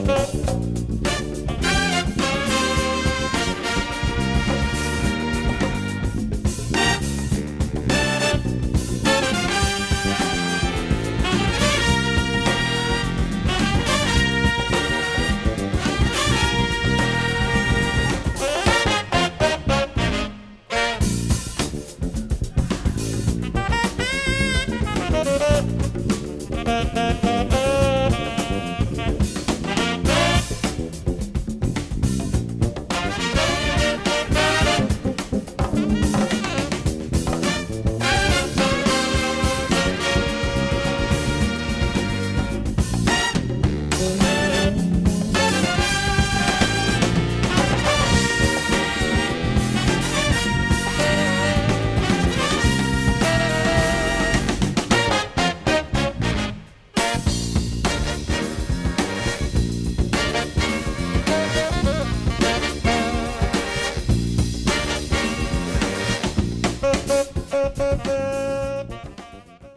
Música